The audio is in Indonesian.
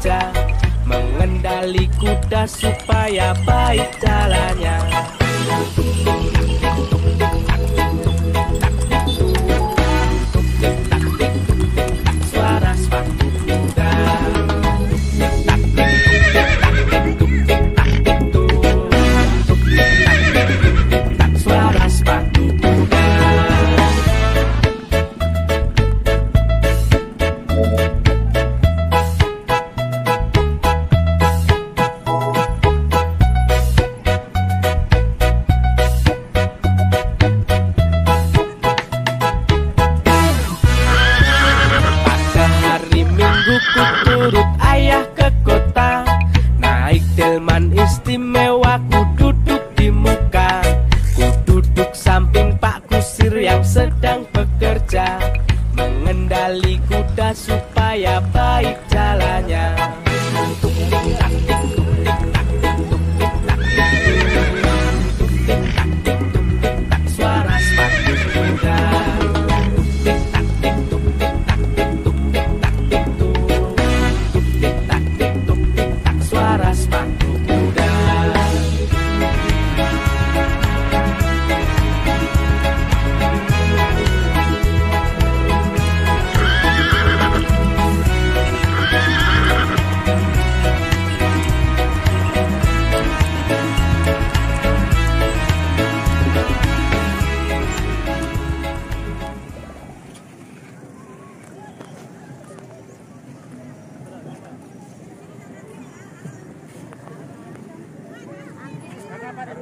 Bekerja Mengendali kuda supaya baik jalannya minggu ku turut ayah ke kota Naik delman istimewa ku duduk di muka. Ku duduk samping Pak Kusir yang sedang bekerja Mengendali kuda supaya baik jalannya para